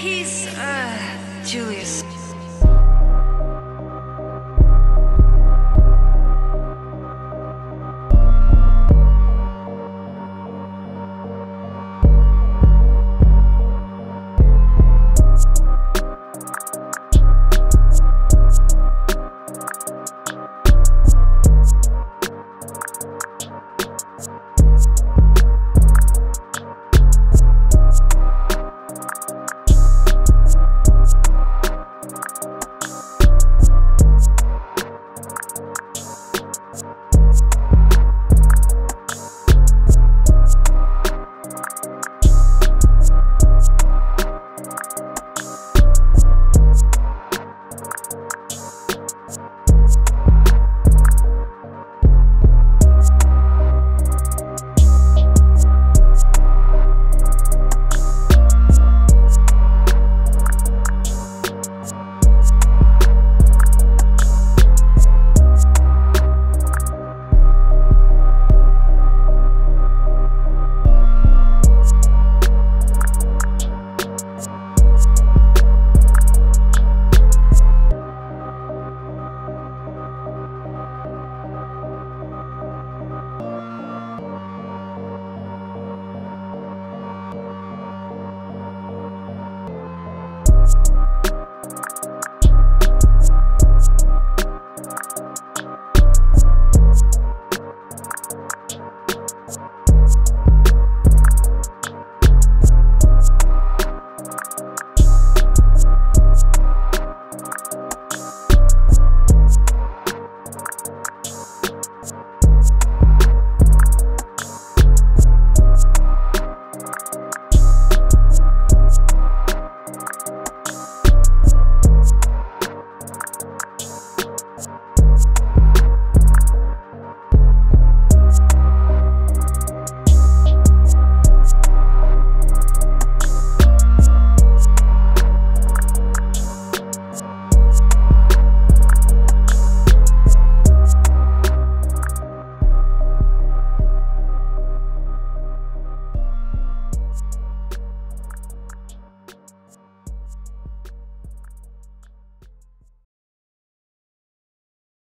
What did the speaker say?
he's, uh, Julius. Música